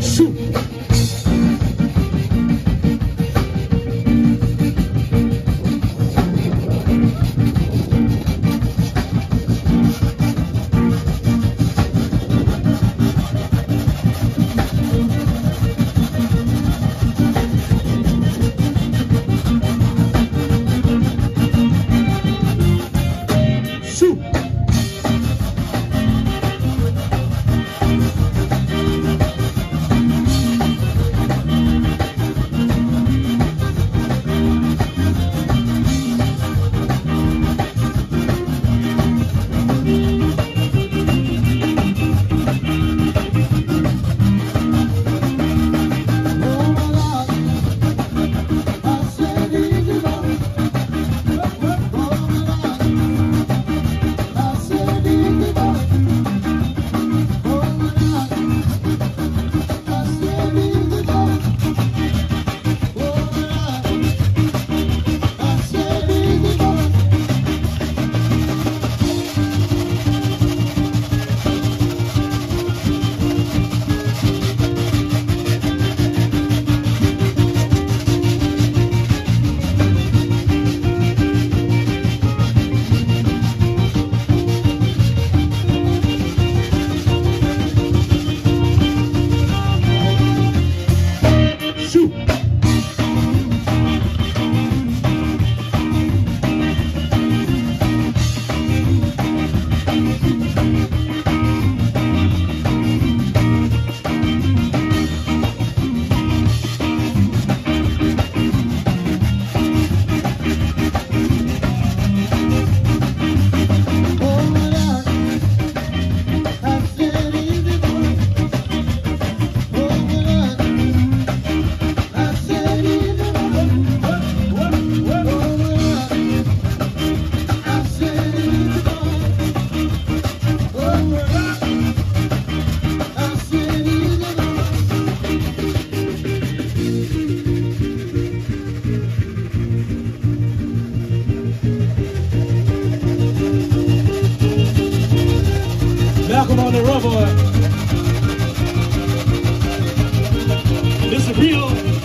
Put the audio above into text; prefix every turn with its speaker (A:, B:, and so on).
A: Shoot!
B: Rock 'em on the rubber. This is real.